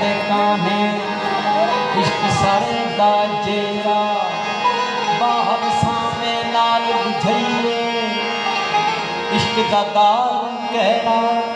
देना है। इश्क सारे जेरा बाहर सामने नाल बुझे इश्क का दाल कहरा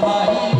अखत्यारी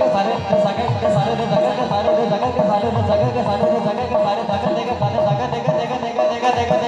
के सारे सागर के सारे दे सागर के सारे दे सागर के सारे दे सागर के सारे दे देखा के देखा देखा देखा सारे सागर देगा देखा देगा देगा देगा